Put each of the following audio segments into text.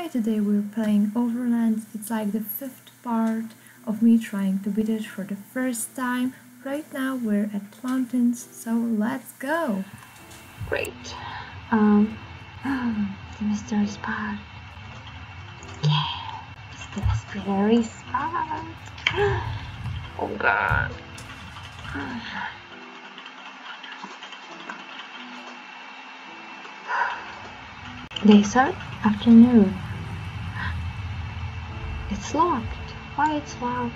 Hi, today we're playing Overland. It's like the fifth part of me trying to beat it for the first time. Right now we're at mountains, so let's go! Great. Um, the mystery spot. Yeah, it's the mystery spot. Oh god. Desert afternoon. It's locked. Why it's locked?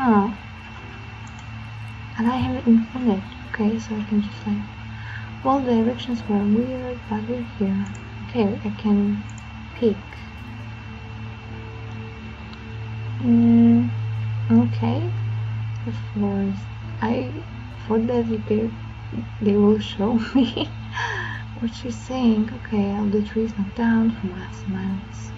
Oh. And I have it infinite. Okay, so I can just like all directions were weird, but we're here. Okay, I can pick. Mm, okay. The forest. I thought that they, they will show me what she's saying. Okay, all the trees knocked down for miles and miles.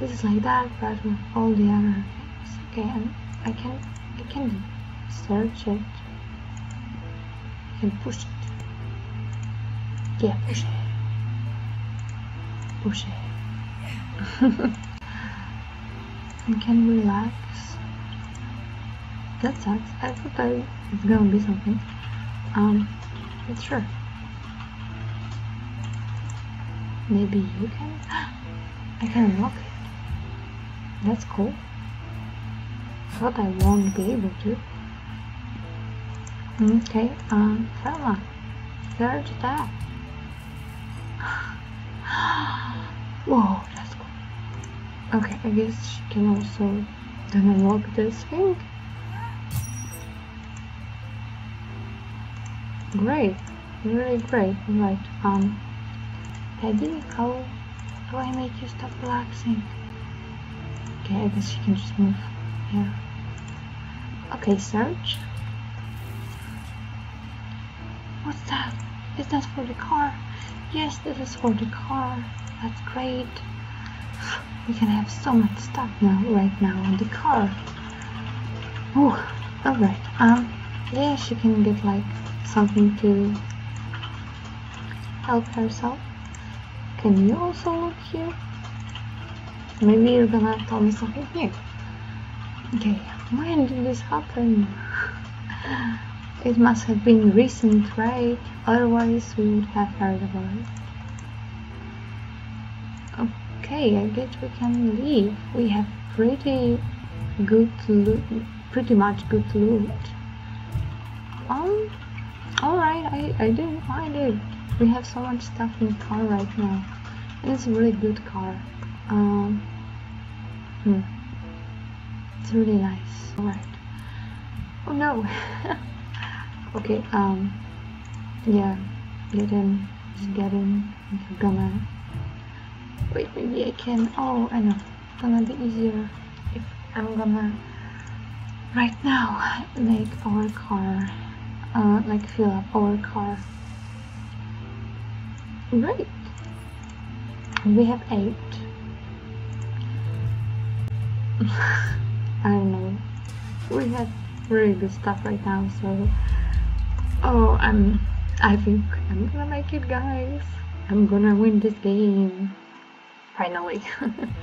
This is like that, but with all the other things. Okay, and I can I can search it. I can push it. Yeah, push it. Push it. and can relax. That sucks. I thought that it's gonna be something. Um, but sure. Maybe you can? I can unlock it. That's cool. Thought I won't be able to. Okay, um, Thelma. Search that. Whoa, that's cool. Okay, I guess she can also then unlock this thing. Great, really great. Right, um, Teddy, how do I make you stop relaxing? Okay, I guess she can just move here. Okay, search. What's that? Is that for the car? Yes, this is for the car. That's great. We can have so much stuff now, right now, on the car. Oh, alright. Um, yeah, she can get like something to help herself. Can you also look here? Maybe you're gonna tell me something here. Okay, when did this happen? it must have been recent, right? Otherwise we would have heard about it. Okay, I guess we can leave. We have pretty good loot, pretty much good loot. Um, alright, I, I didn't mind it. We have so much stuff in the car right now. And it's a really good car. Um, hmm. It's really nice. Alright. Oh no! okay, um, yeah, get in, just get in. You're gonna, wait, maybe I can, oh, I know, it's gonna be easier if I'm gonna, right now, make our car, uh, like fill up our car. Right. We have eight. I don't know. We have really good stuff right now, so oh I'm I think I'm gonna make it guys. I'm gonna win this game. Finally.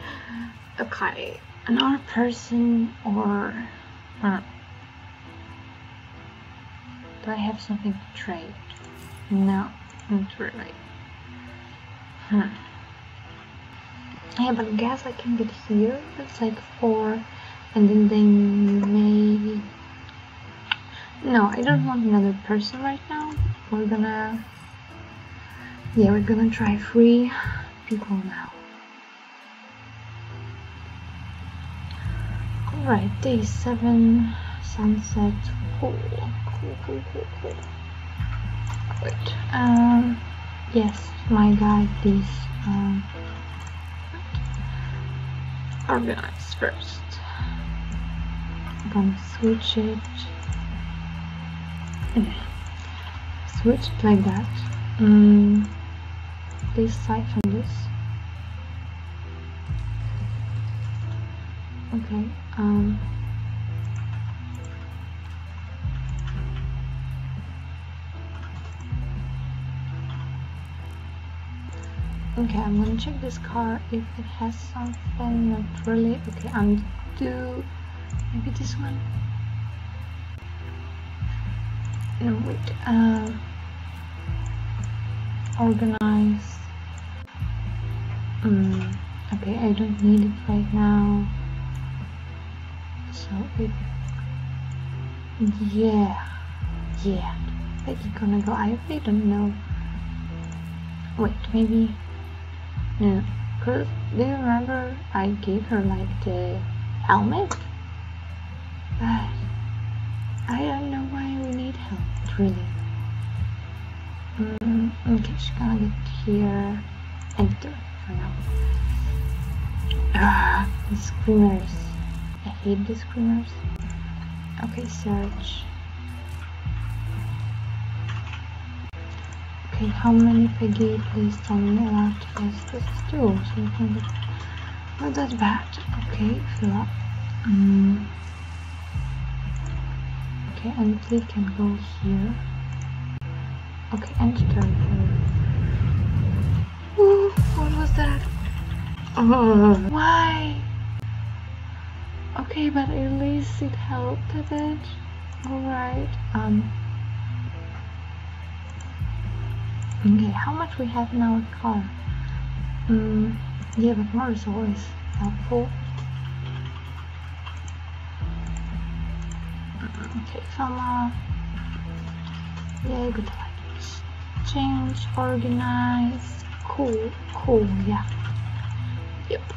okay. Another person or uh, do I have something to trade? No, not really. Hmm. Yeah, but gas I can get here. It's like four, and then they may. No, I don't want another person right now. We're gonna. Yeah, we're gonna try three people now. Alright, day seven, sunset. Cool, cool, cool, cool, cool. Wait, um, yes, my guy, please. Um, organize first. I'm gonna switch it. Switch it like that. Mm, this side from this. Okay. Um. Okay, I'm gonna check this car if it has something. Not really. Okay, I'm do maybe this one. No, wait. Uh, organize. Mm, okay, I don't need it right now. So it. Yeah, yeah. I think gonna go. I really don't know. Wait, maybe. No, cause do you remember I gave her like the helmet? But I don't know why we need help, really. Mm, okay, she's gonna get here. Enter for now. Ah, the screamers. I hate the screamers. Okay, search. Okay, how many Peggy please tell me test this too, so I think it's not that bad. Okay, fill up. Mm. Okay, and we can go here. Okay, and enter here. Ooh, what was that? Oh, why? Okay, but at least it helped a bit. Alright, um. Okay, how much we have in our car? Mm, yeah, but more is always helpful. Okay, fella. Yeah, good ideas. Change, organize. Cool, cool, yeah. Yep.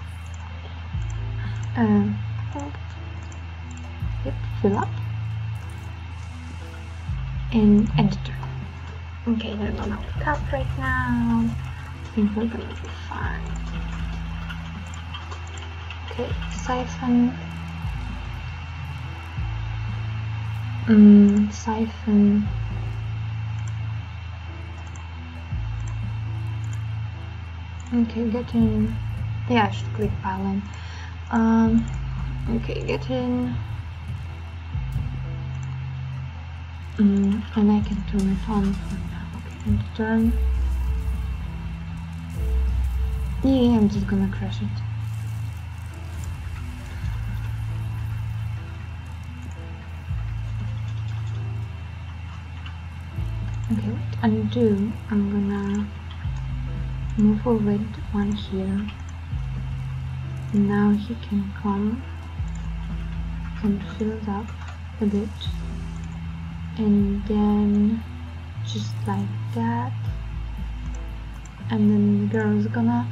Um, yep, fill up. And enter. Okay, they're gonna wake up right now. I think we're gonna be fine. Okay, siphon. Mm, siphon. Okay, get in. Yeah, I should click file in. Um, okay, get in. Mm, and I can turn it on for now. Okay, and turn. Yeah, I'm just gonna crush it. Okay, wait, undo. I'm gonna move red one here. Now he can come and fill it up a bit and then just like that. And then the girl's gonna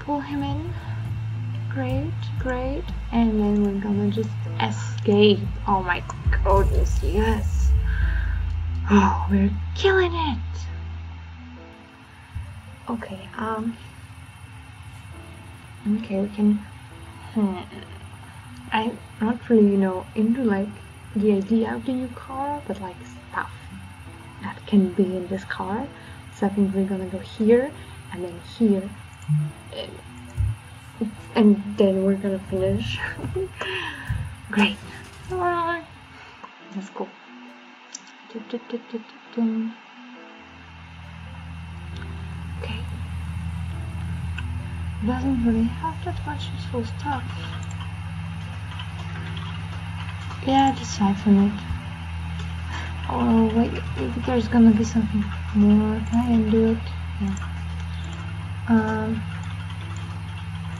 pull him in. Great great. And then we're gonna just escape. Oh my goodness yes. Oh we're killing it. Okay um okay we can hmm, i'm not really you know into like the idea of the new car, but like stuff that can be in this car. So I think we're gonna go here and then here, and, and then we're gonna finish. Great. Let's go. Okay. Doesn't really have that much useful stuff. Yeah, just siphon it. Oh wait, there's gonna be something more. I can do it. Yeah. Um,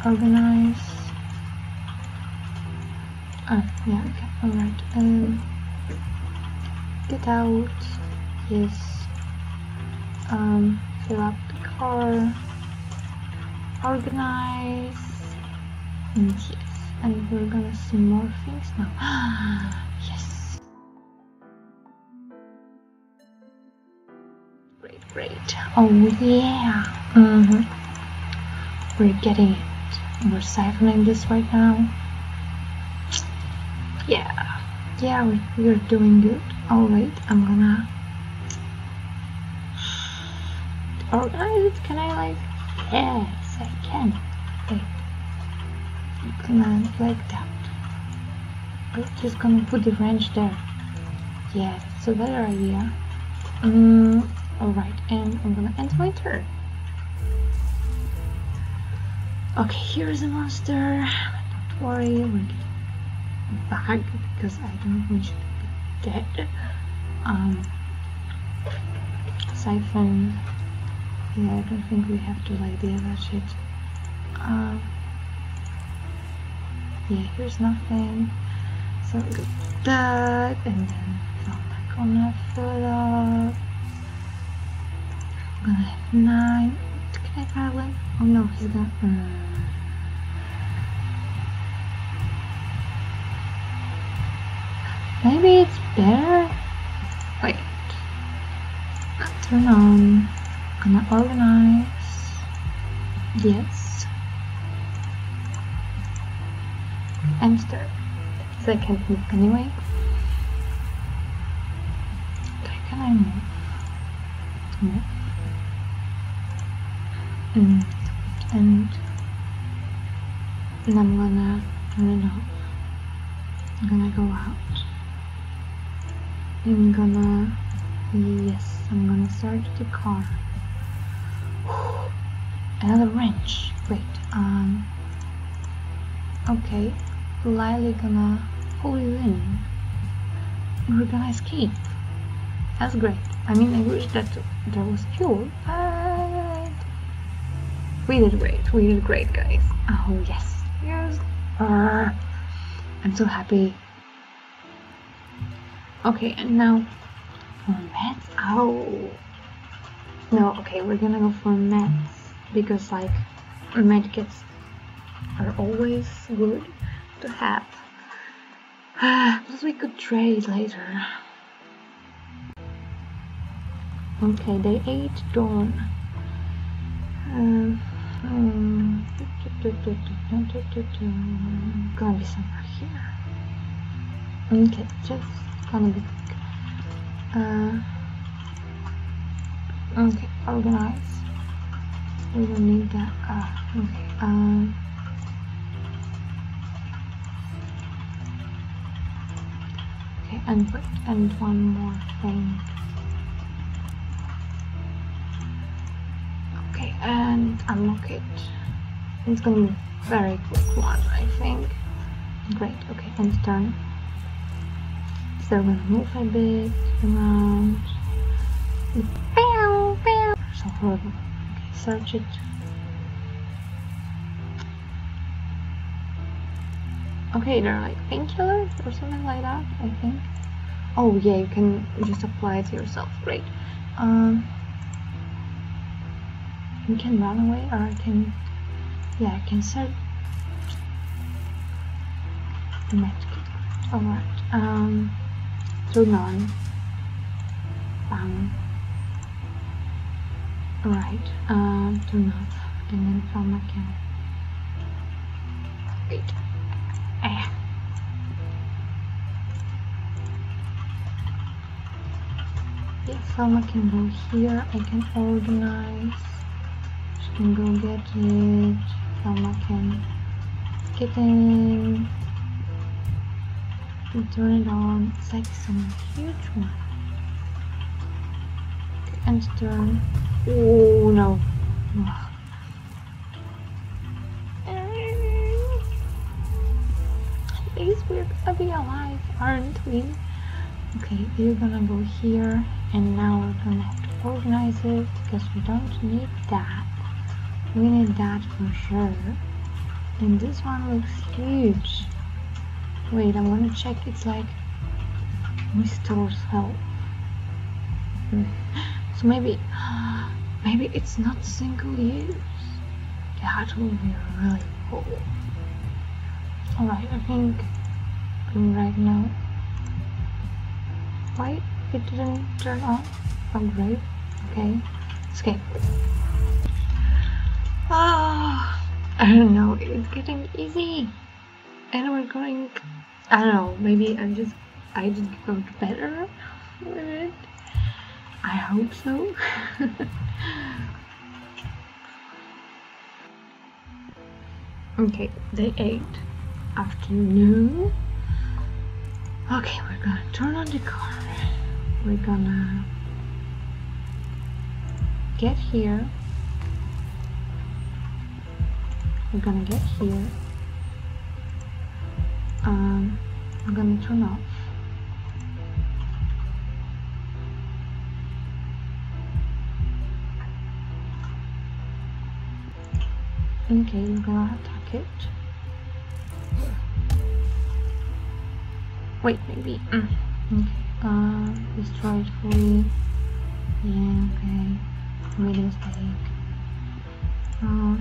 organize. Ah, yeah, okay, alright. Um, get out. Yes. Um, fill up the car. Organize. And yes and we're gonna see more things now. Great. Oh yeah. Mm. We're getting it. We're siphoning this right now. Yeah. Yeah, we, we're doing good. Wait, I'm gonna organize it. Can I like? Yes, I can. Wait command like that. I'm just gonna put the wrench there. Yeah, it's a better idea. Um, Alright, and I'm gonna end my turn. Okay, here's a monster. Don't worry, we're getting back because I don't want to be dead. Um, siphon. Yeah, I don't think we have to like the other shit. Um, yeah, here's nothing. So we got that, and then I'm not gonna fill up. Gonna have nine. Can I travel? Oh no, he's gonna. Mm. Maybe it's better. Wait. Turn on. Gonna organize. Yes. Enter. So I can't move anyway. Okay, can I? Move. And and I'm gonna turn it off. I'm gonna go out. I'm gonna yes, I'm gonna start the car. Another wrench. Great. Um okay. Lily gonna pull you in. We're gonna escape. That's great. I mean I wish that there was fuel, we did great. We did great guys. Oh yes. Yes. Uh, I'm so happy Okay, and now for meds. Oh no, okay, we're gonna go for meds because like med kits are always good to have. Plus we could trade later. Okay, they ate dawn. Um, um, gonna be somewhere here. Okay, just gonna be uh, okay organize we don't need that uh, okay um okay and and one more thing and unlock it it's gonna be very quick one I think great okay and turn so I'm gonna move a bit around. Bow, bow. So horrible. Okay, search it. Okay, they're like painkillers or something like that, I think. Oh yeah, you can just apply it to yourself. Great. Um, you can run away, or I can. Yeah, I can search. Medkit. Alright. Um turn on bang right uh, turn off and then from again wait ah. from I can go here I can organize can go get it from I can in you turn it on. It's like some huge one. And turn. Oh no. At least we're gonna be alive, aren't we? Okay, you're gonna go here, and now we're gonna have to organize it because we don't need that. We need that for sure. And this one looks huge. Wait, I'm gonna check. It's like restores health. So maybe, maybe it's not single use. That will be really cool. Alright, I think right now. Why it didn't turn on? Great. Okay. Escape. Ah, I don't know. It's getting easy, and we're going I don't know, maybe I'm just, I just got better with it. I hope so. okay, day 8, afternoon. Okay, we're gonna turn on the car. We're gonna get here. We're gonna get here. Um, I'm gonna turn off. Okay, we're gonna attack it. Wait, maybe. Mm. Okay. Uh, destroy it fully. Yeah, okay. Made a mistake. Uh,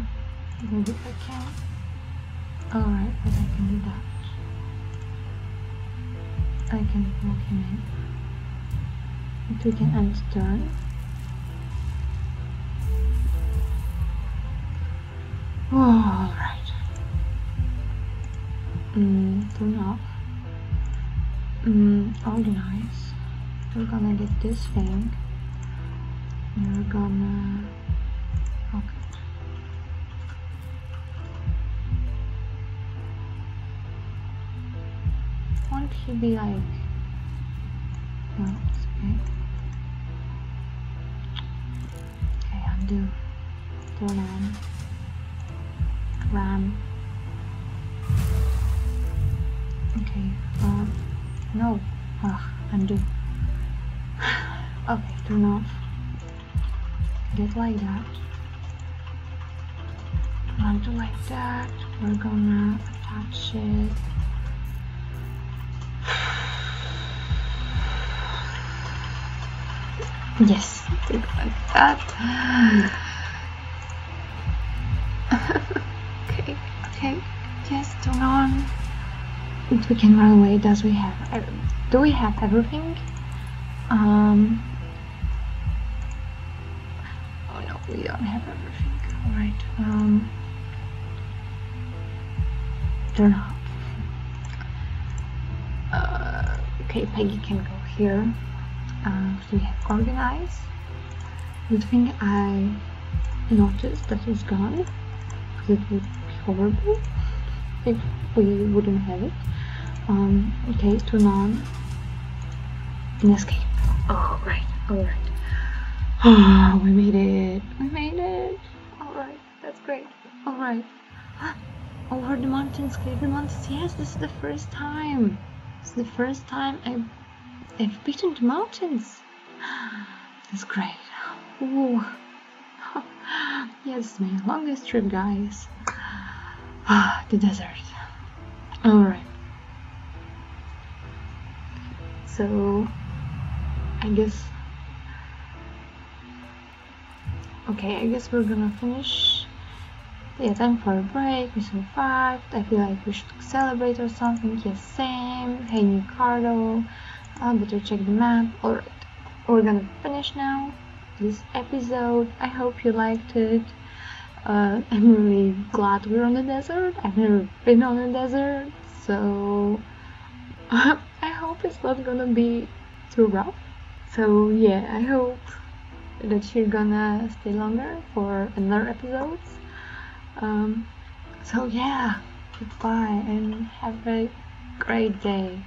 maybe I can. Alright, but I can do that. I can walk him in. If we can his turn. Alright. Mm, turn off. Mm, organize. We're gonna get this thing. We're gonna Be like no, okay. Okay, undo. On. Ram. Okay, uh no. Ugh, undo. okay, turn off. Get like that. Undo like that. We're gonna attach it. Yes, did like that. okay, okay. Yes, turn on. If we can run away, does we have ev- do we have everything? Um Oh no, we don't have everything. Alright, um turn off. Uh, okay, Peggy can go here. Uh, have organized. The thing I noticed that is gone because it would be horrible if we wouldn't have it. Um, okay, turn on and escape. Oh, right, alright. Oh, we made it. We made it. Alright, that's great. Alright. Over the mountains, clear the mountains. Yes, this is the first time. It's the first time I've, I've beaten the mountains. That's great. Ooh. yes, my longest trip, guys. The desert. Alright. So, I guess. Okay, I guess we're gonna finish. Yeah, time for a break. We survived. I feel like we should celebrate or something. Yes, same. Hey, new Cardo. I better check the map. Alright, we're gonna finish now this episode. I hope you liked it. Uh, I'm really glad we're on the desert. I've never been on a desert, so I hope it's not gonna be too rough. So yeah, I hope that you're gonna stay longer for another episodes. Um, so yeah, goodbye and have a great day.